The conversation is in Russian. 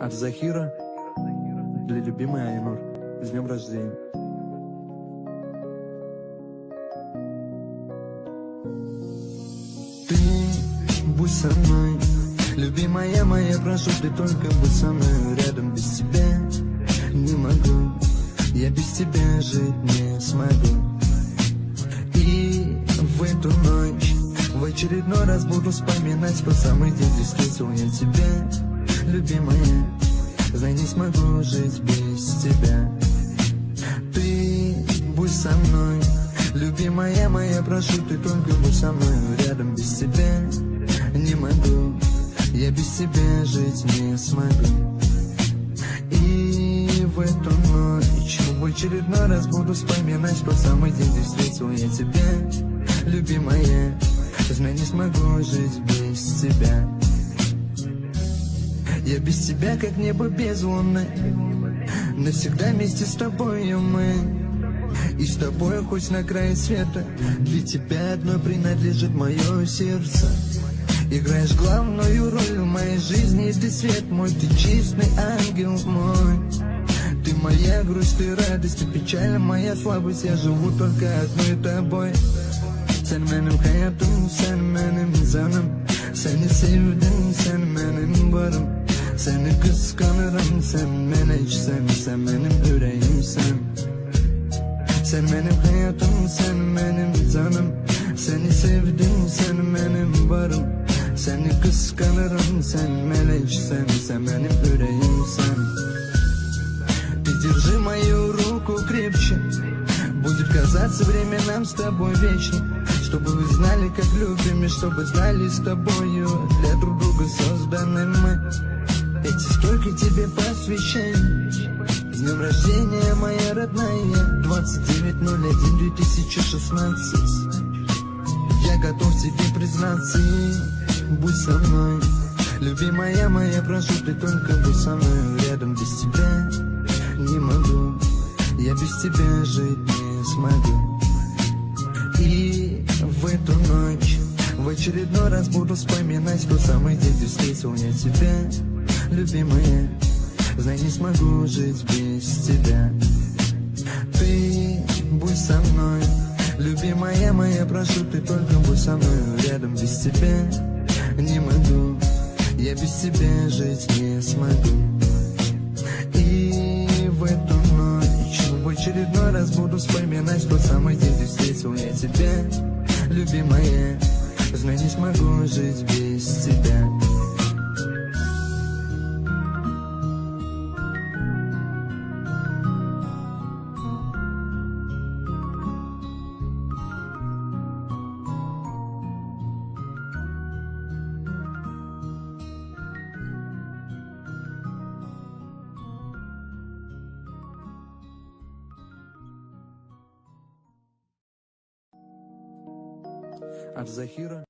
От Захира для любимой Айнур. С днем рождения. Ты будь со мной, любимая моя, прошу, ты только будь со мной рядом без тебя не могу, я без тебя жить не смогу. И в эту ночь в очередной раз буду вспоминать тот самый день, встретил я тебя, любимая. Знай, не смогу жить без тебя. Ты будь со мной, любимая моя, прошу, ты только будь со мной рядом без тебя не могу, я без тебя жить не смогу. И в эту ночь в очередной раз буду вспоминать тот самый день, где встретил я тебя, любимая. Знай, не смогу жить без тебя. Я без тебя, как небо без луны. Навсегда вместе с тобою мы. И с тобой хоть на крае света. Для тебя одной принадлежит мое сердце. Играешь главную роль в моей жизни Ты свет мой, ты чистый ангел мой. Ты моя грусть, ты радость, ты печаль, моя слабость Я живу только одной тобой. Sen benim hayatım, sen benim canım Seni sevdim, sen benim varım Seni kıskanırım, sen meleksen Sen benim yüreğimsen Sen benim hayatım, sen benim canım Seni sevdim, sen benim varım Seni kıskanırım, sen meleksen Sen benim yüreğimsen держи мою руку крепче Будет казаться время нам с тобой вечно Чтобы вы знали, как любим И чтобы знали с тобою Для друг друга созданы столько тебе посвящений С днем рождения, моя родная. 29.01.2016 Я готов тебе признаться. Будь со мной. Любимая моя, прошу, ты только будь со мной. Рядом без тебя не могу. Я без тебя жить не смогу. И в эту ночь В очередной раз буду вспоминать Тот самый день, где встретил я тебя Любимая Знай, не смогу жить без тебя. Ты будь со мной Любимая моя, прошу, ты только будь со мной Рядом без тебя. Не могу Я без тебя жить не смогу. И в эту ночь В очередной раз буду вспоминать Тот самый день, где встретил я тебя. Любимая Знай, не смогу жить без тебя От Захира